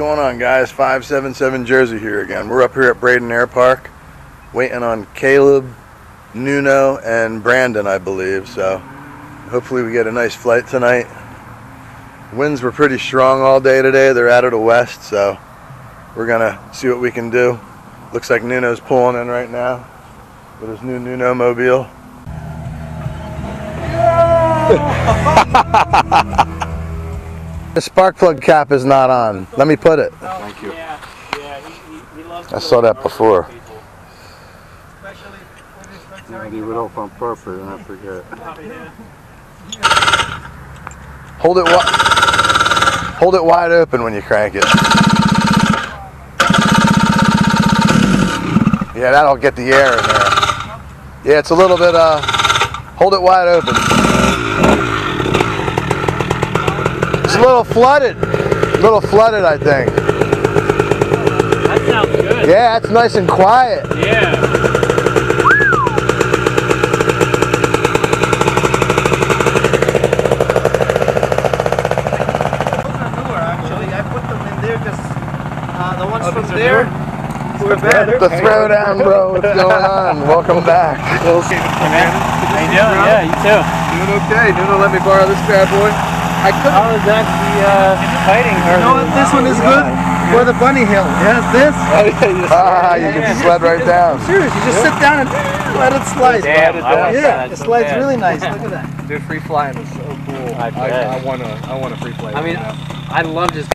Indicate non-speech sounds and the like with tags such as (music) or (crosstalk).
what's going on, guys? 577 Jersey here again. We're up here at Braden Air Park, waiting on Caleb, Nuno, and Brandon, I believe. So, hopefully, we get a nice flight tonight. Winds were pretty strong all day today. They're out of the west, so we're gonna see what we can do. Looks like Nuno's pulling in right now with his new Nuno mobile. (laughs) (laughs) The spark plug cap is not on. Let me put it. Thank you. Yeah, yeah, he, he, he I saw that before. Especially with You know, leave it off on purpose and I forget. (laughs) Hold it wi- Hold it wide open when you crank it. Yeah, that'll get the air in there. Yeah, it's a little bit uh hold it wide open. It's a little flooded. A little flooded, I think. That sounds good. Yeah, it's nice and quiet. Yeah. Actually, I put them in there just uh, the ones Oh, from these are there were better. The throwdown, bro. What's going on? Welcome back. How you doing? Yeah, you too. Doing okay. Nuno let me borrow this bad boy. I couldn't. How is that the uh, fighting? You know what? This one is good for the bunny hill. Yes, this. (laughs) Ah, you can sled right down. Seriously, You just sit down and let it slide. Damn, I want Yeah, that it slides bad. really nice. Look at that. Dude, free flying is so cool. I I. I wanna, I wanna free fly. I mean, I love just